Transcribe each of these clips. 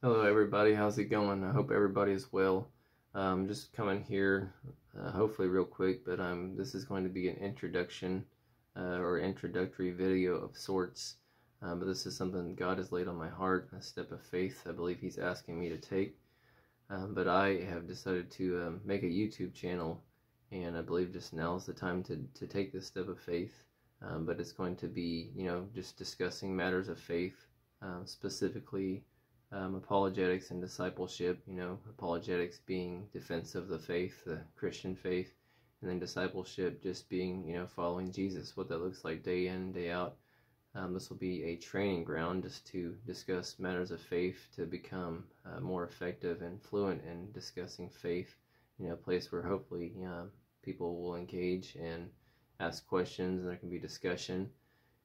Hello, everybody. How's it going? I hope everybody is well. Um, just coming here, uh, hopefully real quick, but um, this is going to be an introduction uh, or introductory video of sorts. Um, but this is something God has laid on my heart, a step of faith I believe He's asking me to take. Um, but I have decided to um, make a YouTube channel, and I believe just now is the time to, to take this step of faith. Um, but it's going to be, you know, just discussing matters of faith, um, specifically um, apologetics and discipleship. You know, apologetics being defense of the faith, the Christian faith, and then discipleship just being, you know, following Jesus, what that looks like day in, day out. Um, this will be a training ground just to discuss matters of faith to become uh, more effective and fluent in discussing faith. You know, a place where hopefully know, people will engage and ask questions and there can be discussion.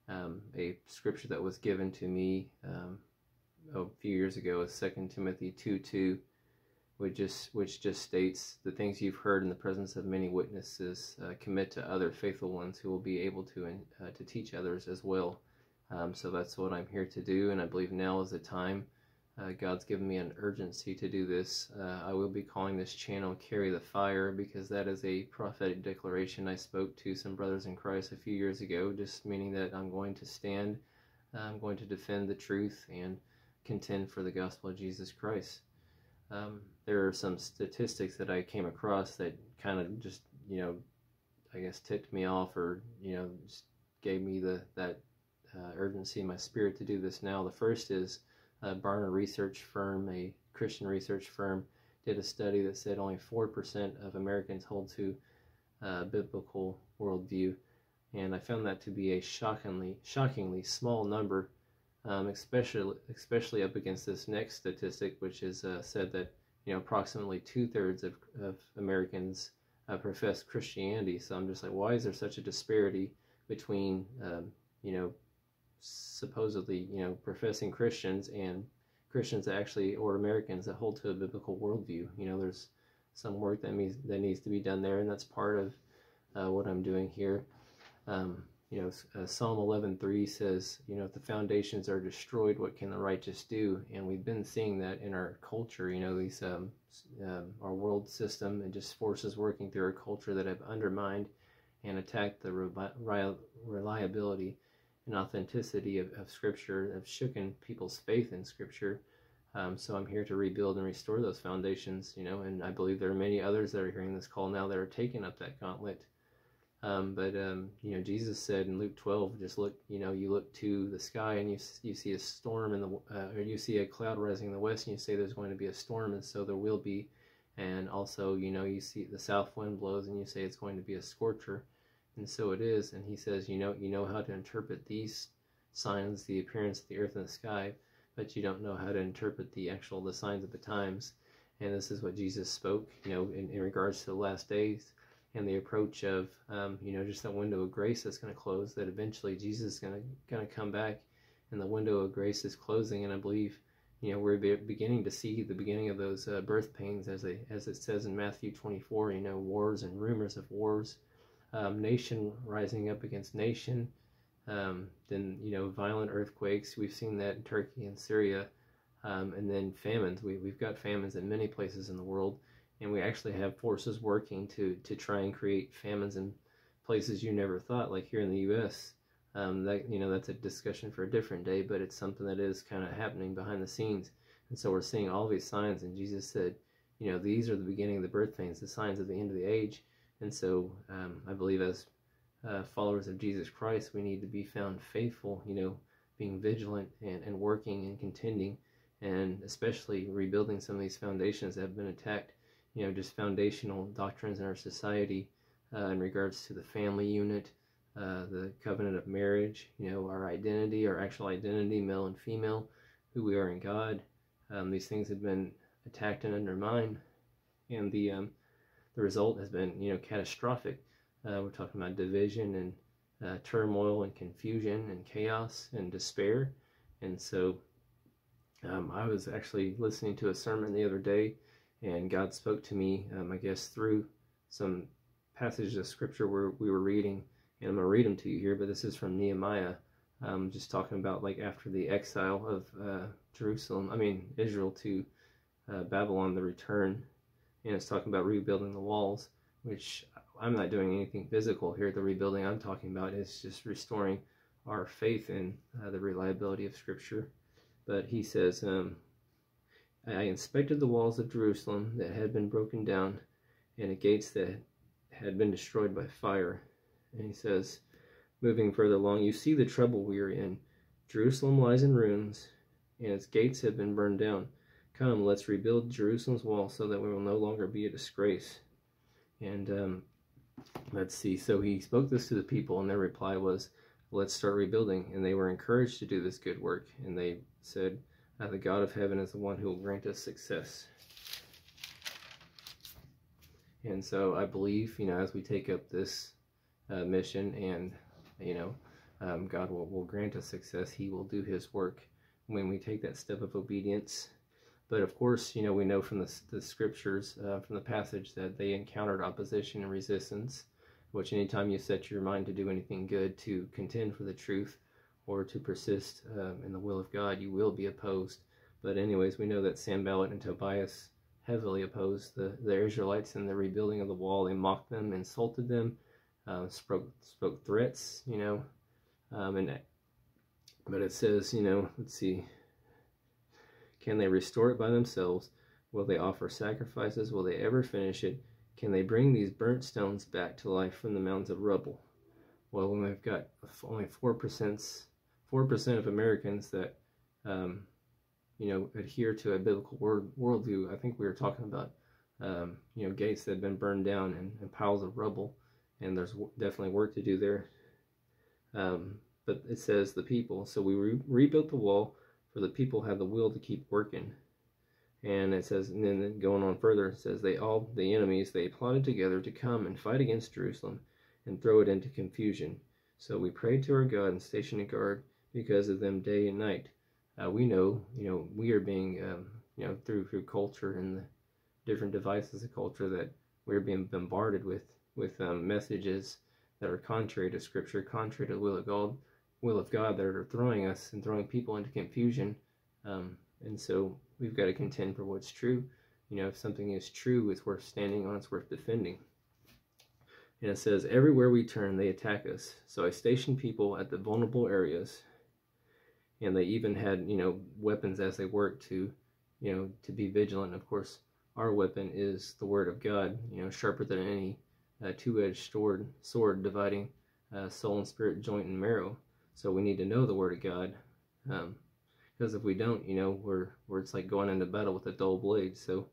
Um, a scripture that was given to me um, a few years ago with Second Timothy 2 2, which just, which just states the things you've heard in the presence of many witnesses, uh, commit to other faithful ones who will be able to, uh, to teach others as well. Um, so that's what I'm here to do, and I believe now is the time. Uh, God's given me an urgency to do this. Uh, I will be calling this channel Carry the Fire because that is a prophetic declaration I spoke to some brothers in Christ a few years ago, just meaning that I'm going to stand, I'm going to defend the truth, and contend for the gospel of Jesus Christ. Um, there are some statistics that I came across that kind of just, you know, I guess ticked me off or, you know, gave me the that uh, urgency in my spirit to do this now. The first is a Barna research firm, a Christian research firm, did a study that said only 4% of Americans hold to a biblical worldview. And I found that to be a shockingly, shockingly small number um, especially especially up against this next statistic, which is uh, said that you know approximately two thirds of, of Americans uh, profess Christianity. So I'm just like, why is there such a disparity between um, you know supposedly you know professing Christians and Christians that actually or Americans that hold to a biblical worldview? You know, there's some work that needs that needs to be done there, and that's part of uh, what I'm doing here. Um, you know, uh, Psalm 11:3 says, you know, if the foundations are destroyed, what can the righteous do? And we've been seeing that in our culture. You know, these um, um, our world system and just forces working through our culture that have undermined and attacked the re- reliability and authenticity of, of Scripture, have shooken people's faith in Scripture. Um, so I'm here to rebuild and restore those foundations. You know, and I believe there are many others that are hearing this call now that are taking up that gauntlet um, but um, you know, Jesus said in Luke 12, just look, you know, you look to the sky and you you see a storm in the, uh, or you see a cloud rising in the west, and you say there's going to be a storm, and so there will be. And also, you know, you see the south wind blows, and you say it's going to be a scorcher, and so it is. And he says, you know, you know how to interpret these signs, the appearance of the earth and the sky, but you don't know how to interpret the actual the signs of the times. And this is what Jesus spoke, you know, in, in regards to the last days and the approach of um, you know just that window of grace that's going to close that eventually jesus is going to going to come back and the window of grace is closing. And i believe you know we're beginning to see the beginning of those uh, birth pains as they as it says in matthew 24 you know wars and rumors of wars um, nation rising up against nation um, then you know violent earthquakes. We've seen that in turkey and syria um, and then famines. We, we've got famines in many places in the world and we actually have forces working to to try and create famines in places you never thought, like here in the U.S. Um, that you know that's a discussion for a different day, but it's something that is kind of happening behind the scenes, and so we're seeing all these signs. And Jesus said, you know, these are the beginning of the birth pains, the signs of the end of the age. And so um, I believe as uh, followers of Jesus Christ, we need to be found faithful, you know, being vigilant and, and working and contending, and especially rebuilding some of these foundations that have been attacked you know, just foundational doctrines in our society uh, in regards to the family unit, uh, the covenant of marriage, you know, our identity, our actual identity, male and female, who we are in God. Um, these things have been attacked and undermined, and the um, the result has been, you know, catastrophic. Uh, we're talking about division and uh, turmoil and confusion and chaos and despair. And so um, I was actually listening to a sermon the other day and God spoke to me, um, I guess, through some passages of scripture where we were reading, and I'm going to read them to you here, but this is from Nehemiah um, just talking about like after the exile of uh, Jerusalem, I mean Israel to uh, Babylon, the return, and it's talking about rebuilding the walls, which I'm not doing anything physical here. The rebuilding I'm talking about is just restoring our faith in uh, the reliability of Scripture. But he says, um, I inspected the walls of Jerusalem that had been broken down and the gates that had been destroyed by fire. And he says, moving further along, you see the trouble we are in. Jerusalem lies in ruins, and its gates have been burned down. Come, let's rebuild Jerusalem's wall so that we will no longer be a disgrace. And um, let's see. So he spoke this to the people, and their reply was, Let's start rebuilding. And they were encouraged to do this good work. And they said, The God of heaven is the one who will grant us success. And so I believe, you know, as we take up this uh, mission and, you know, um, God will, will grant us success, He will do His work when we take that step of obedience. But of course, you know, we know from the, the scriptures, uh, from the passage, that they encountered opposition and resistance, which anytime you set your mind to do anything good, to contend for the truth, or to persist um, in the will of God, you will be opposed. But anyways, we know that Sanballat and Tobias heavily opposed the, the Israelites in the rebuilding of the wall. They mocked them, insulted them, uh, spoke, spoke threats, you know. Um, and But it says, you know, let's see. Can they restore it by themselves? Will they offer sacrifices? Will they ever finish it? Can they bring these burnt stones back to life from the mounds of rubble? Well, when we've got only 4%, 4% of Americans that um, you know, adhere to a biblical world, worldview, I think we were talking about, um, you know, gates that have been burned down and, and piles of rubble, and there's definitely work to do there. Um, but it says the people, so we re rebuilt the wall, for the people have the will to keep working. And it says, and then going on further, it says they all the enemies they plotted together to come and fight against Jerusalem and throw it into confusion. So we prayed to our God and stationed a guard because of them day and night uh, we know, you know, we are being, um, you know, through through culture and the different devices of culture that we're being bombarded with with um, messages that are contrary to Scripture, contrary to the will of God, will of God, that are throwing us and throwing people into confusion. Um, and so we've got to contend for what's true. You know, if something is true, it's worth standing on, it's worth defending. And it says, everywhere we turn, they attack us. So I station people at the vulnerable areas and they even had you know weapons as they worked to you know to be vigilant. Of course our weapon is the word of god you know sharper than any uh, two-edged sword sword dividing uh, soul and spirit joint and marrow. So we need to know the word of god because um, if we don't you know we're, we're it's like going into battle with a dull blade. So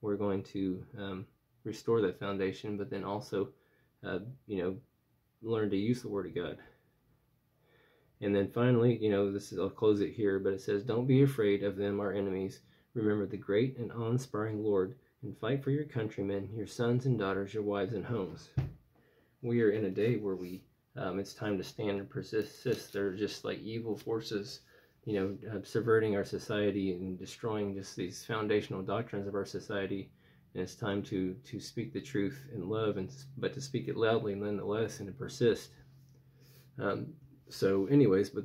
we're going to um, restore that foundation but then also uh, you know learn to use the word of god and then finally, you know, this is, I'll close it here, but it says, Don't be afraid of them, our enemies. Remember the great and awe inspiring Lord, and fight for your countrymen, your sons and daughters, your wives and homes. We are in a day where we, um, it's time to stand and persist. They're just like evil forces, you know, uh, subverting our society and destroying just these foundational doctrines of our society. And it's time to to speak the truth in love, and but to speak it loudly and nonetheless, and to persist. Um, so anyways, but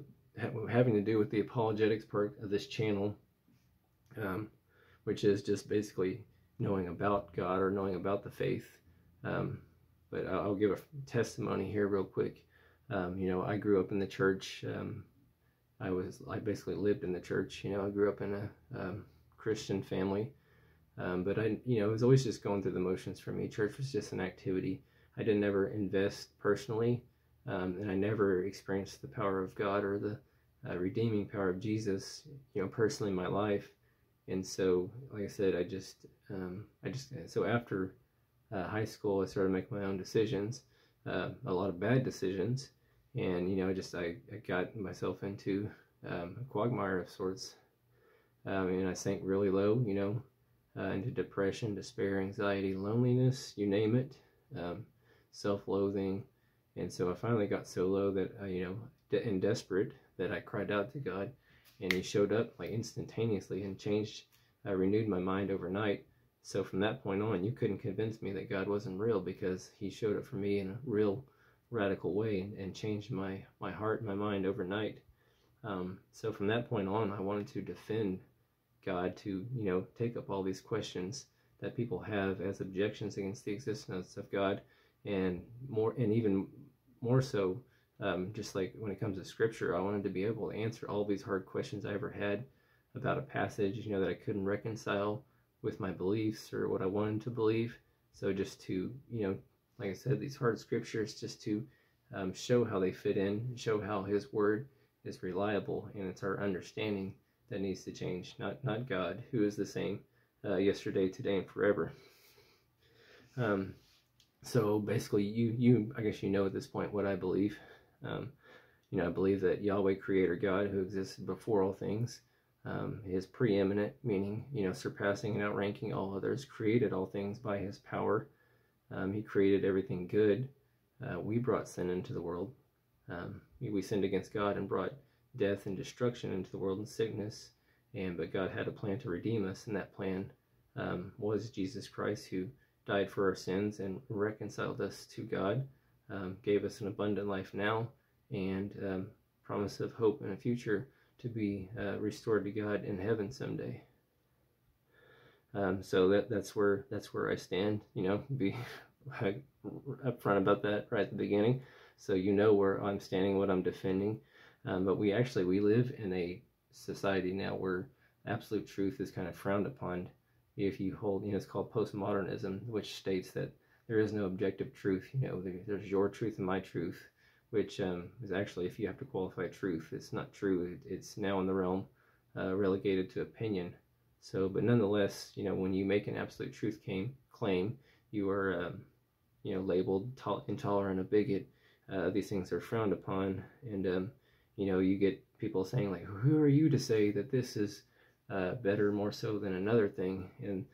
having to do with the apologetics part of this channel, um, which is just basically knowing about God or knowing about the faith. Um, but I'll give a testimony here real quick. Um, you know, I grew up in the church. Um, I was, I basically lived in the church. You know, I grew up in a um, Christian family. Um, but I, you know, it was always just going through the motions for me. Church was just an activity. I didn't ever invest personally um, and I never experienced the power of God or the uh, redeeming power of Jesus, you know, personally in my life. And so, like I said, I just, um, I just, so after uh, high school, I started making my own decisions, uh, a lot of bad decisions, and you know, I just I, I got myself into um, a quagmire of sorts, um, and I sank really low, you know, uh, into depression, despair, anxiety, loneliness, you name it, um, self-loathing. And so I finally got so low that I, you know, de- and desperate that I cried out to God, and He showed up like instantaneously and changed, I renewed my mind overnight. So from that point on, you couldn't convince me that God wasn't real because He showed up for me in a real radical way and, and changed my my heart and my mind overnight. Um, so from that point on, I wanted to defend God to, you know, take up all these questions that people have as objections against the existence of God, and more, and even more so, um, just like when it comes to Scripture, I wanted to be able to answer all these hard questions I ever had about a passage, you know, that I couldn't reconcile with my beliefs or what I wanted to believe. So just to, you know, like I said, these hard scriptures, just to um, show how they fit in, show how His Word is reliable, and it's our understanding that needs to change, not not God, who is the same uh, yesterday, today, and forever. Um, so basically, you you I guess you know at this point what I believe. Um, you know, I believe that Yahweh, Creator God, who existed before all things, um, is preeminent, meaning you know surpassing and outranking all others, created all things by His power. Um, he created everything good. Uh, we brought sin into the world. Um, we sinned against God and brought death and destruction into the world and sickness. And but God had a plan to redeem us, and that plan um, was Jesus Christ, who died for our sins and reconciled us to God, um, gave us an abundant life now, and um, promise of hope in a future to be uh, restored to God in heaven someday. Um, so that that's where that's where I stand. You know, be upfront about that right at the beginning, so you know where I'm standing, what I'm defending. Um, but we actually we live in a society now where absolute truth is kind of frowned upon. If you hold, you know, it's called postmodernism, which states that there is no objective truth. You know, there's your truth and my truth, which um, is actually, if you have to qualify truth, it's not true. It's now in the realm uh, relegated to opinion. So, but nonetheless, you know, when you make an absolute truth claim, claim you are, um, you know, labeled intolerant, a bigot. Uh, these things are frowned upon, and um, you know, you get people saying like, "Who are you to say that this is uh, better, more so than another thing?" And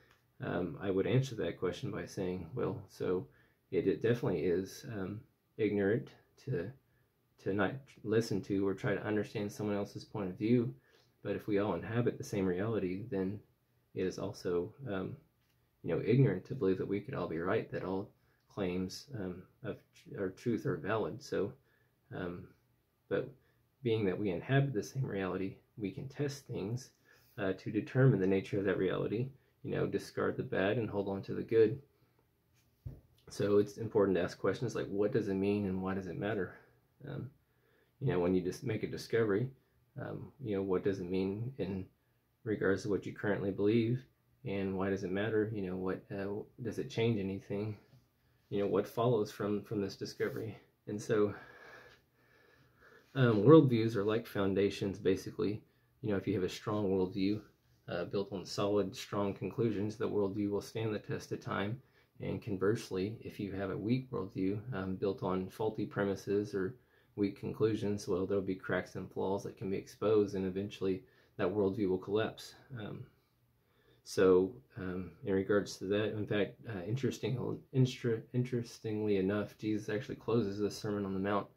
um, I would answer that question by saying, "Well, so it, it definitely is um, ignorant to to not listen to or try to understand someone else's point of view." But if we all inhabit the same reality, then it is also, um, you know, ignorant to believe that we could all be right, that all claims um, of our truth are valid. So, um, but being that we inhabit the same reality, we can test things uh, to determine the nature of that reality. You know, discard the bad and hold on to the good. So it's important to ask questions like, what does it mean and why does it matter? Um, you know, when you just make a discovery, um, you know, what does it mean in regards to what you currently believe, and why does it matter? You know, what uh, does it change anything? You know, what follows from from this discovery? And so, um, worldviews are like foundations, basically. You know, if you have a strong worldview uh, built on solid, strong conclusions, the worldview will stand the test of time. And conversely, if you have a weak worldview um, built on faulty premises or weak conclusions, well, there'll be cracks and flaws that can be exposed, and eventually that worldview will collapse. Um, so, um, in regards to that, in fact, uh, interesting, interestingly enough, Jesus actually closes the Sermon on the Mount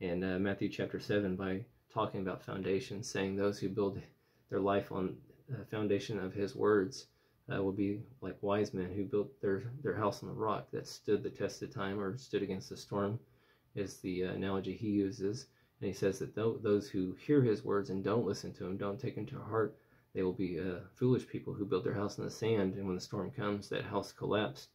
in uh, Matthew chapter 7 by talking about foundations, saying those who build their life on the foundation of his words uh, will be like wise men who built their, their house on the rock that stood the test of time or stood against the storm is the uh, analogy he uses. And he says that th- those who hear his words and don't listen to him, don't take them to heart, they will be uh, foolish people who built their house in the sand, and when the storm comes, that house collapsed.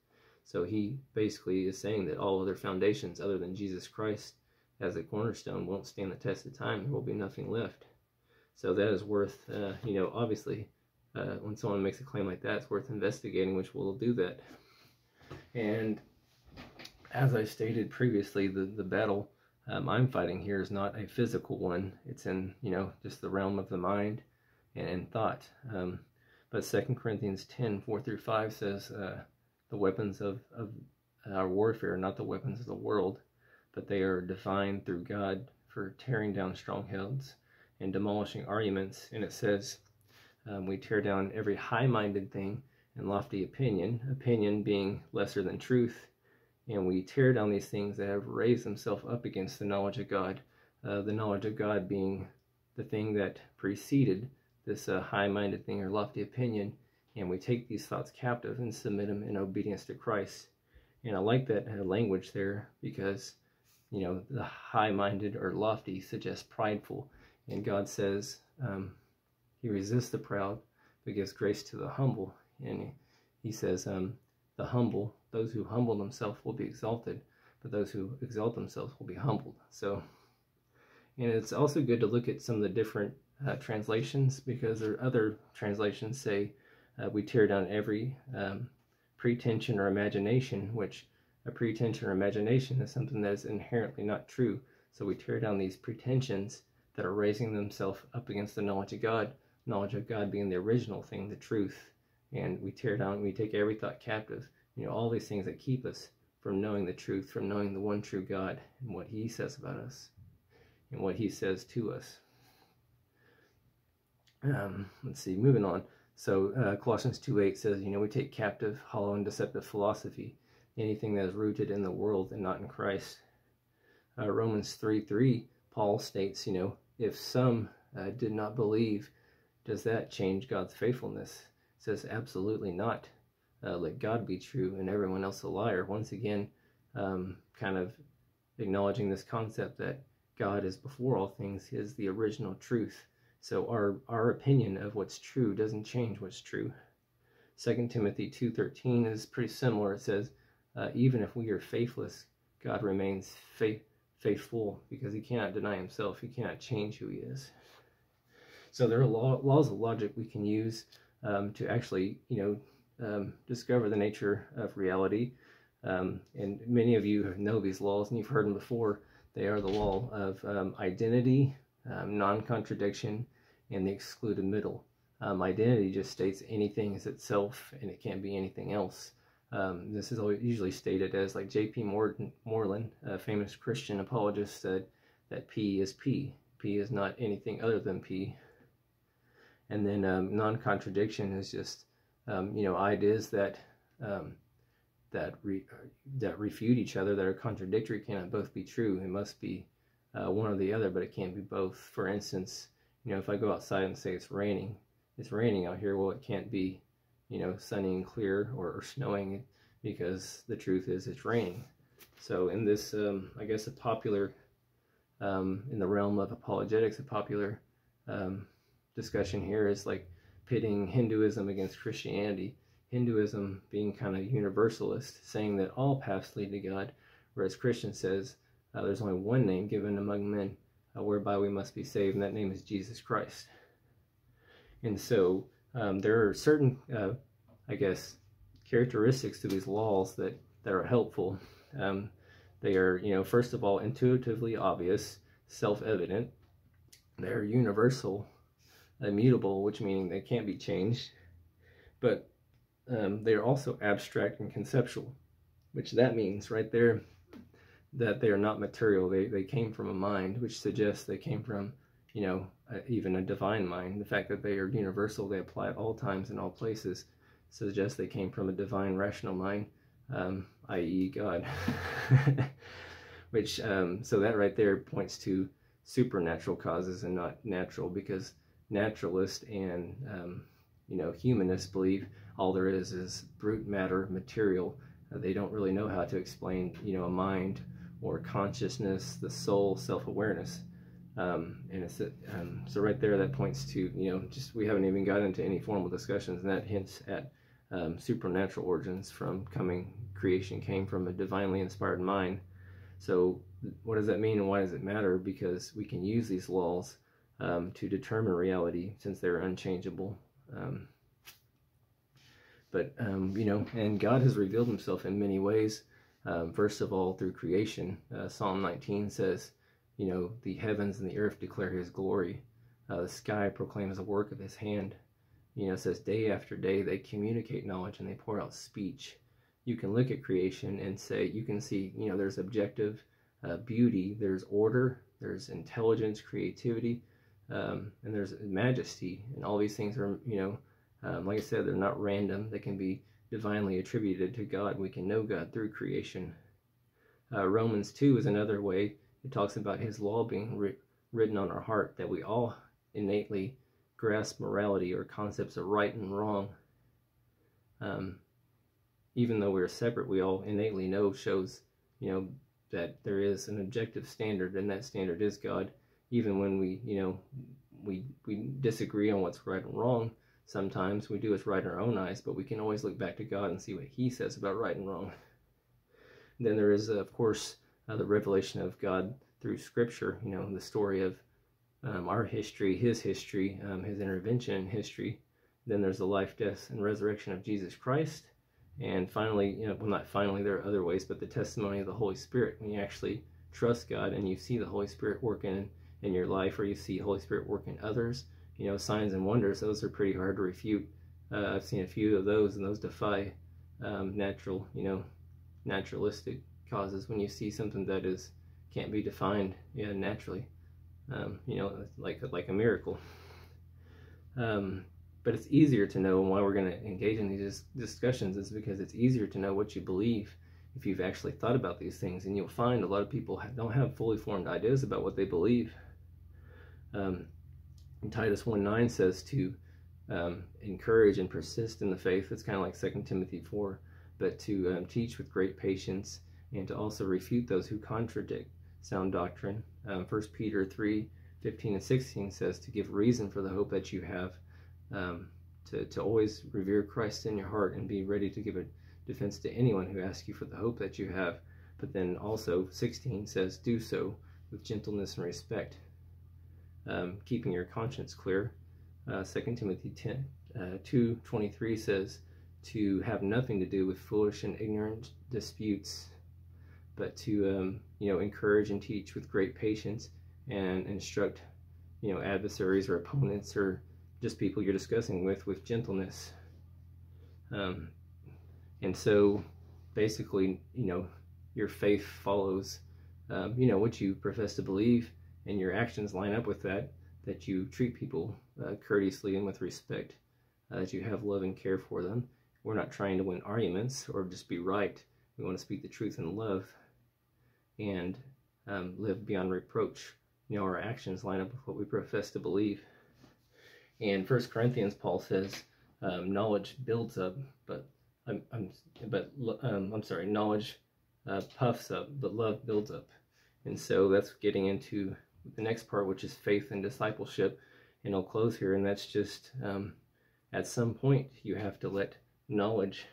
So he basically is saying that all other foundations other than Jesus Christ as a cornerstone won't stand the test of time. There will be nothing left. So that is worth, uh, you know, obviously, uh, when someone makes a claim like that, it's worth investigating, which we'll do that. And as I stated previously, the, the battle um, I'm fighting here is not a physical one. It's in, you know, just the realm of the mind and, and thought. Um, but 2 Corinthians 10, 4 through 5 says, uh, the weapons of, of our warfare are not the weapons of the world, but they are divine through God for tearing down strongholds and demolishing arguments. And it says, um, we tear down every high-minded thing and lofty opinion, opinion being lesser than truth, and we tear down these things that have raised themselves up against the knowledge of God. Uh, the knowledge of God being the thing that preceded this uh, high-minded thing or lofty opinion, and we take these thoughts captive and submit them in obedience to Christ. And I like that uh, language there because, you know, the high-minded or lofty suggests prideful, And God says um, He resists the proud, but gives grace to the humble. And He says, um, the humble, those who humble themselves will be exalted, but those who exalt themselves will be humbled. So, and it's also good to look at some of the different uh, translations because there are other translations say uh, we tear down every um, pretension or imagination, which a pretension or imagination is something that is inherently not true. So we tear down these pretensions that are raising themselves up against the knowledge of God, knowledge of God being the original thing, the truth. And we tear down, we take every thought captive, you know, all these things that keep us from knowing the truth, from knowing the one true God and what He says about us and what He says to us. Um, let's see, moving on. So uh, Colossians 2.8 says, you know, we take captive, hollow, and deceptive philosophy, anything that is rooted in the world and not in Christ. Uh, Romans 3.3, Paul states, you know, if some uh, did not believe, does that change God's faithfulness? It says, absolutely not. Uh, let God be true and everyone else a liar. Once again, um, kind of acknowledging this concept that God is before all things, He is the original truth. So our, our opinion of what's true doesn't change what's true. 2 Timothy 2.13 is pretty similar. It says, uh, even if we are faithless, God remains faith, faithful because he cannot deny himself. He cannot change who he is. So there are law, laws of logic we can use um, to actually, you know, um, discover the nature of reality. Um, and many of you know these laws and you've heard them before. They are the law of um, identity, um, non-contradiction, and the excluded middle. Um, identity just states anything is itself and it can't be anything else. Um, this is usually stated as like J.P. Moreland, a famous Christian apologist, said that P is P. P is not anything other than P. And then um, non-contradiction is just, um, you know, ideas that um, that re that refute each other, that are contradictory, cannot both be true. It must be uh, one or the other, but it can't be both. For instance, you know, if I go outside and say it's raining, it's raining out here, well, it can't be, you know, sunny and clear or, or snowing because the truth is it's raining. So in this, um, I guess a popular, um, in the realm of apologetics, a popular um, discussion here is like pitting Hinduism against Christianity. Hinduism being kind of universalist, saying that all paths lead to God, whereas Christian says uh, there's only one name given among men uh, whereby we must be saved, and that name is Jesus Christ. And so um, there are certain, uh, I guess, characteristics to these laws that, that are helpful. Um, they are, you know, first of all, intuitively obvious, self-evident. They're universal, immutable, which meaning they can't be changed. But um, they are also abstract and conceptual, which that means right there that they are not material. They, they came from a mind, which suggests they came from, you know, even a divine mind. The fact that they are universal, they apply at all times and all places, suggests they came from a divine rational mind, um, i.e. God. which, um, so that right there points to supernatural causes and not natural because naturalists and, um, you know, humanists believe all there is is brute matter, material. Uh, they don't really know how to explain, you know, a mind or consciousness, the soul, self-awareness. Um, and it's um, so right there that points to you know just we haven't even got into any formal discussions, and that hints at um, supernatural origins from coming creation came from a divinely inspired mind. So what does that mean, and why does it matter? Because we can use these laws um, to determine reality since they're unchangeable. Um, but um, you know, and God has revealed Himself in many ways. First of all, through creation, uh, Psalm 19 says, you know, the heavens and the earth declare his glory. Uh, the sky proclaims the work of his hand. You know, it says day after day they communicate knowledge and they pour out speech. You can look at creation and say, you can see, you know, there's objective uh, beauty, there's order, there's intelligence, creativity, um, and there's majesty. And all these things are, you know, um, like I said, they're not random. They can be divinely attributed to God. We can know God through creation. Uh, Romans 2 is another way it talks about his law being written on our heart, that we all innately grasp morality or concepts of right and wrong. Um, even though we're separate, we all innately know shows, you know, that there is an objective standard, and that standard is God. even when we, you know, we we disagree on what's right and wrong. Sometimes we do what's right in our own eyes, but we can always look back to God and see what He says about right and wrong. then there is, of course, uh, the revelation of God through Scripture. You know, the story of um, our history, His history, um, His intervention in history. Then there's the life, death, and resurrection of Jesus Christ. And finally, you know, well, not finally, there are other ways, but the testimony of the Holy Spirit. When you actually trust God and you see the Holy Spirit working in your life, or you see Holy Spirit working others, you know, signs and wonders, those are pretty hard to refute. Uh, I've seen a few of those, and those defy um, natural, you know, naturalistic causes. When you see something that is can't be defined, yeah, naturally, um, you know, like like a miracle. Um, but it's easier to know why we're going to engage in these discussions is because it's easier to know what you believe if you've actually thought about these things. And you'll find a lot of people don't have fully formed ideas about what they believe. Um, Titus 1 9 says to um, encourage and persist in the faith. It's kind of like 2 Timothy 4, but to um, teach with great patience and to also refute those who contradict sound doctrine. Um, 1 Peter 3 15 and 16 says to give reason for the hope that you have um, to, to always revere Christ in your heart and be ready to give a defense to anyone who asks you for the hope that you have. But then also 16 says, do so with gentleness and respect, um, keeping your conscience clear. Uh, 2 Timothy 10, uh, 2.23 says, to have nothing to do with foolish and ignorant disputes, but to um, you know encourage and teach with great patience and instruct you know adversaries or opponents or just people you're discussing with with gentleness. Um, and so basically, you know, your faith follows, um, you know, what you profess to believe and your actions line up with that, that you treat people uh, courteously and with respect, uh, that you have love and care for them. We're not trying to win arguments or just be right. We want to speak the truth in love and um, live beyond reproach. You know, our actions line up with what we profess to believe. In First Corinthians, Paul says, um, "Knowledge builds up, but I'm, I'm but um, I'm sorry, knowledge uh, puffs up, but love builds up." And so that's getting into the next part, which is faith and discipleship. And I'll close here, and that's just um, at some point you have to let knowledge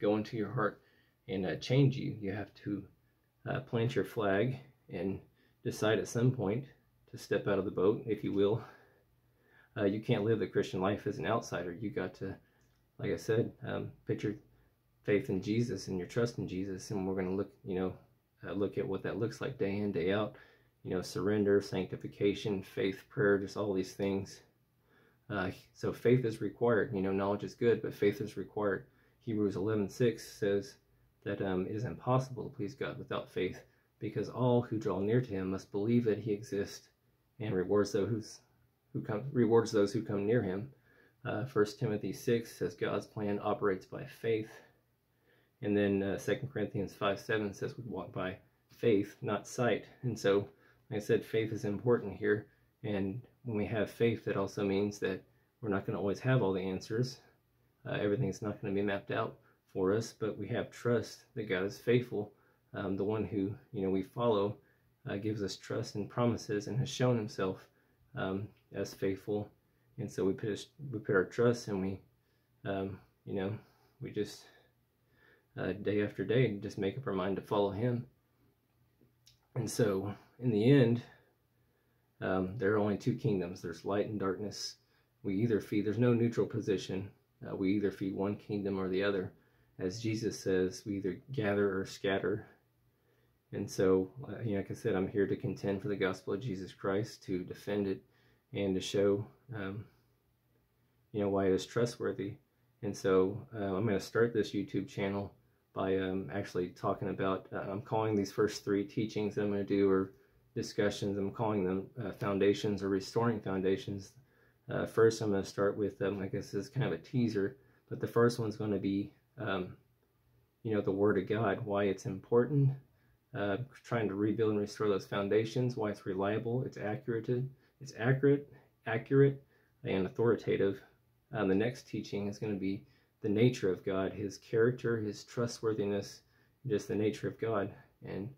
go into your heart and uh, change you. You have to uh, plant your flag and decide at some point to step out of the boat, if you will, uh, you can't live the Christian life as an outsider. You got to, like I said, um, put your faith in Jesus and your trust in Jesus, and we're going to look, you know, uh, look at what that looks like day in, day out. You know, surrender, sanctification, faith, prayer, just all these things. Uh, so faith is required. You know, knowledge is good, but faith is required. Hebrews 11:6 says that um, it is impossible to please God without faith, because all who draw near to Him must believe that He exists and rewards those who come, rewards those who come near him. Uh, 1 Timothy 6 says God's plan operates by faith. And then uh, 2 Corinthians 5 7 says we walk by faith, not sight. And so, like I said, faith is important here. And when we have faith, that also means that we're not going to always have all the answers. Uh, everything's not going to be mapped out for us, but we have trust that God is faithful. Um, the one who you know we follow uh, gives us trust and promises and has shown Himself um, as faithful. And so we put we put our trust and we, um, you know, we just uh, day after day just make up our mind to follow Him. And so in the end, um, there are only two kingdoms. There's light and darkness. We either feed. There's no neutral position. Uh, we either feed one kingdom or the other. As Jesus says, we either gather or scatter. And so, uh, like I said, I'm here to contend for the gospel of Jesus Christ, to defend it, and to show, um, you know, why it is trustworthy. And so uh, I'm going to start this YouTube channel by um, actually talking about, uh, I'm calling these first three teachings that I'm going to do or discussions, I'm calling them uh, foundations or restoring foundations. Uh, first, I'm going to start with, um, I guess this is kind of a teaser, but the first one's going to be, um, you know, the Word of God, why it's important, uh, trying to rebuild and restore those foundations, why it's reliable, it's accurate, it's accurate, accurate, and authoritative. Um, the next teaching is going to be the nature of God, His character, His trustworthiness, just the nature of God, and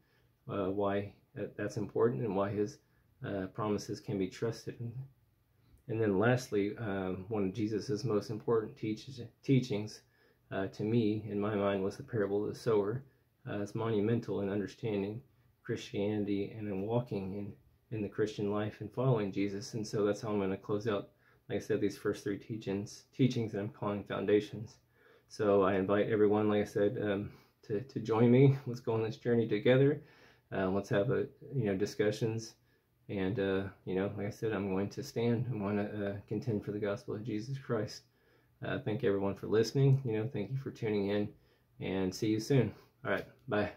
uh, why that's important, and why His uh, promises can be trusted. And then lastly, um, one of Jesus' most important teach- teachings uh, to me, in my mind, was the parable of the sower. Uh, it's monumental in understanding Christianity and in walking in, in the Christian life and following Jesus. And so that's how I'm going to close out, like I said, these first three teachings, teachings that I'm calling foundations. So I invite everyone, like I said, um, to, to join me. Let's go on this journey together. Uh, let's have a you know discussions, and uh, you know, like I said, I'm going to stand. I'm going to contend for the gospel of Jesus Christ. Uh, thank everyone for listening. You know, thank you for tuning in, and see you soon. All right, bye.